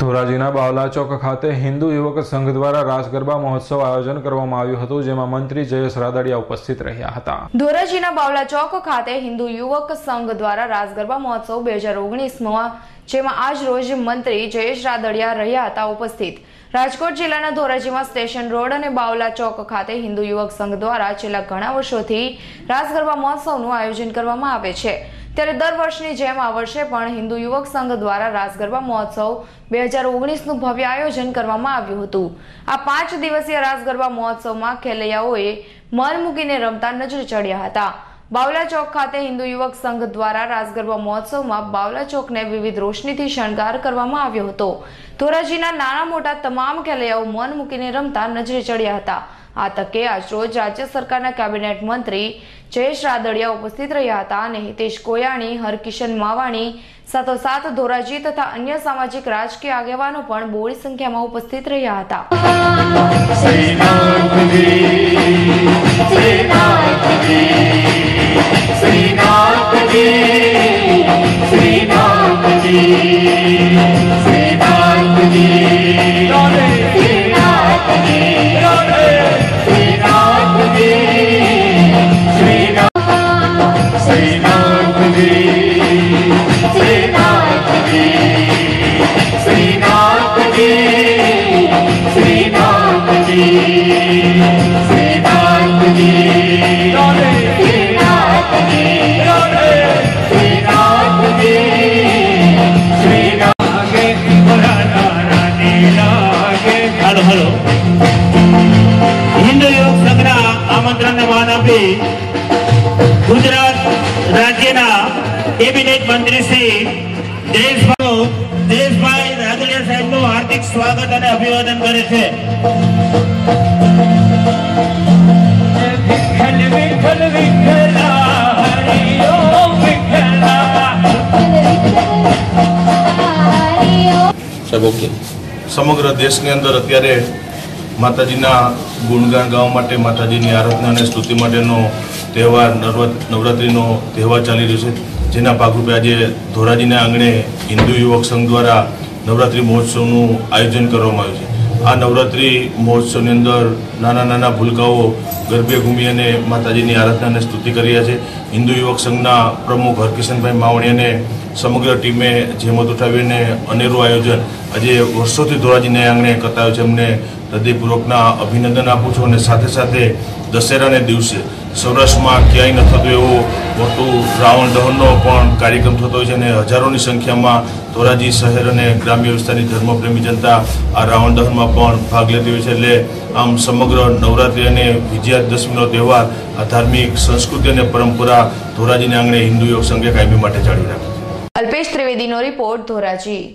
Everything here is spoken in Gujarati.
ધોરાજીના બાવલા ચોક ખાતે હિન્દુ યુવક સંઘ દ્વારા રાસ ગરબા મહોત્સવ આયોજન કરવામાં આવ્યું હતું, જેમાં મંત્રી જયેશ રાદડિયા ઉપસ્થિત રહ્યા હતા. ધોરાજીના બાવલા ચોક ખાતે હિન્દુ યુવક સંઘ દ્વારા રાસ ગરબા મહોત્સવ બે હજાર ઓગણીસમાં, જેમાં આજ રોજ મંત્રી જયેશ રાદડિયા રહ્યા હતા ઉપસ્થિત. રાજકોટ જિલ્લાના ધોરાજીમાં સ્ટેશન રોડ અને બાવલા ચોક ખાતે હિન્દુ યુવક સંઘ દ્વારા છેલ્લા ઘણા વર્ષોથી રાસ ગરબા મહોત્સવનું આયોજન કરવામાં આવે છે. ત્યારે દર વર્ષની જેમ આ વર્ષે પણ હિન્દુ યુવક સંઘ દ્વારા રાસ ગરબા મહોત્સવ બે હજાર ઓગણીસનું ભવ્ય આયોજન કરવામાં આવ્યું હતું. આ પાંચ દિવસીય રાસ ગરબા મહોત્સવમાં ખેલૈયાઓએ મન મૂકીને રમતા નજરે ચડ્યા હતા. બાવલા ચોક ખાતે હિન્દુ યુવક સંઘ દ્વારા રાસગરબા મહોત્સવમાં બાવલા ચોકને વિવિધ રોશનીથી શણગાર કરવામાં આવ્યો હતો. ધોરાજીના નાના મોટા તમામ ખેલૈયાઓ મન મૂકીને રમતા નજરે ચડ્યા હતા. આ તકે આજરોજ રાજ્ય સરકારના કેબિનેટ મંત્રી જયેશ રાદડિયા ઉપસ્થિત રહ્યા હતા અને હિતેશ કોયાણી, હરકિશન માવાણી, સાથોસાથ ધોરાજી તથા અન્ય સામાજિક રાજકીય આગેવાનો પણ બોળી સંખ્યામાં ઉપસ્થિત રહ્યા હતા. Thank you. આમંત્રણને માન આપી ગુજરાત રાજ્યના કેબિનેટ મંત્રી શ્રી દેશભાઈ દેશભાઈ રાદડિયા સાહેબનું હાર્દિક સ્વાગત અને અભિવાદન કરે છે. વિઠ્ઠલ વિઠ્ઠલ વિઠ્ઠલા હરિ વિઠ્ઠલા સમગ્ર દેશની અંદર અત્યારે માતાજીના ગુણગાન ગાવા માટે માતાજીની આરાધના અને સ્તુતિ માટેનો તહેવાર નવરાત નવરાત્રિનો તહેવાર ચાલી રહ્યો છે. જેના ભાગરૂપે આજે ધોરાજીના આંગણે હિન્દુ યુવક સંઘ દ્વારા નવરાત્રિ મહોત્સવનું આયોજન કરવામાં આવ્યું છે. આ નવરાત્રિ મહોત્સવની અંદર નાના નાના ભૂલકાઓ, ગરબે ઘૂમી અને માતાજીની આરાધનાને સ્તુતિ કરી રહ્યા છે. હિન્દુ યુવક સંઘના પ્રમુખ હરકિશનભાઈ માવણી અને સમગ્ર ટીમે જેમત ઉઠાવીને અનેરું આયોજન આજે વર્ષોથી ધોરાજીને આંગણે કરતા હોય છે. એમને હૃદયપૂર્વકના અભિનંદન આપું છું અને સાથે સાથે દશેરાને દિવસે સૌરાષ્ટ્રમાં ક્યાંય ન થતું એવું મોટું રાવણ દહનનો પણ કાર્યક્રમ થતો હોય છે અને હજારોની સંખ્યામાં ધોરાજી શહેર અને ગ્રામ્ય વિસ્તારની ધર્મપ્રેમી જનતા આ રાવણ દહનમાં પણ ભાગ લેતી હોય છે. એટલે આમ સમગ્ર નવરાત્રિ અને વિજયાદશમીનો તહેવાર આ ધાર્મિક સંસ્કૃતિ અને પરંપરા ધોરાજીને આંગણે હિન્દુ યોગ સંઘે કાયમી માટે જાળવી રાખે અલ્પેશ ત્રિવેદીનો રિપોર્ટ ધોરાજી.